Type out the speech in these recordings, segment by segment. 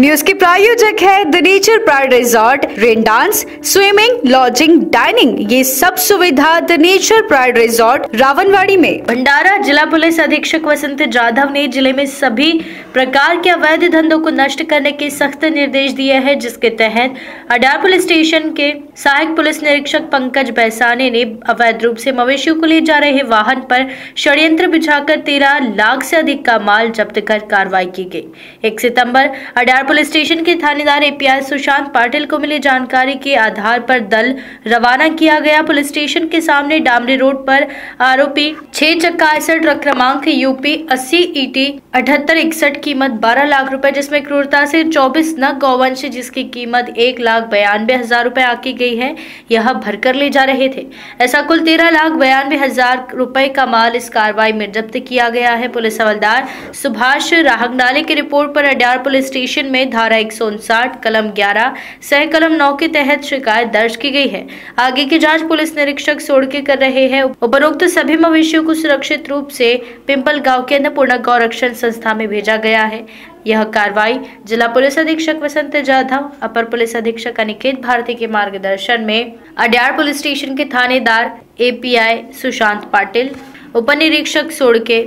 News के प्रायोजक है the nature pride resort rain dance swimming lodging dining ये सब सुविधा the nature pride resort Rawanwadi में। भंडारा जिला पुलिस अधीक्षक वसंत जाधव ने ज़िले में सभी प्रकार के अवैध धंधों को नष्ट करने के सख्त निर्देश दिए हैं, जिसके तहत अडार पुलिस स्टेशन के सहायक पुलिस निरीक्षक पंकज बैसाने ने अवैध रूप से मवेशियों को ले जा रहे वाहन पर षड्यंत्र बिछाकर तेरह लाख से अधिक का माल जब्त कर कार्रवाई की गई। एक सितंबर, अडार पुलिस स्टेशन के थानेदार एपीआई सुशांत पाटिल को मिली जानकारी के आधार पर दल रवाना किया गया। पुलिस स्टेशन के सामने डामरी रोड पर आरोपी छह चक्का ट्रक क्रमांक यूपी अस्सी ईटी अठहत्तर इकसठ कीमत 12 लाख रुपए, जिसमें क्रूरता से 24 नग गौवंश, जिसकी कीमत एक लाख बयानबे हज़ार रूपए आकी गई है, यह भरकर ले जा रहे थे। ऐसा कुल तेरह लाख बयानबे हज़ार रूपए का माल इस कार्रवाई में जब्त किया गया है। पुलिस हवलदार सुभाष राहगनाले की रिपोर्ट पर अड्यार पुलिस स्टेशन में धारा एक सौ उनसठ, कलम 11 सह कलम 9 के तहत शिकायत दर्ज की गई है। आगे की जाँच पुलिस निरीक्षक सोड़के कर रहे हैं। उपरोक्त सभी मवेशियों को सुरक्षित रूप से पिंपल गाँव के अन्नपूर्णा गौरक्षण संस्था में भेजा गया है। यह कार्रवाई जिला पुलिस अधीक्षक वसंत जाधव, अपर पुलिस अधीक्षक अनिकेत भारती के मार्गदर्शन में अड्यार पुलिस स्टेशन के थानेदार एपीआई सुशांत पाटिल, उप निरीक्षक सोड़के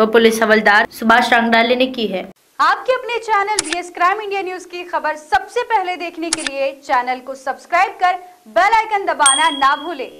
व पुलिस हवलदार सुभाष रंगडाले ने की है। आपके अपने channel B S crime India news की खबर सबसे पहले देखने के लिए चैनल को सब्सक्राइब कर बेल आइकन दबाना ना भूलें।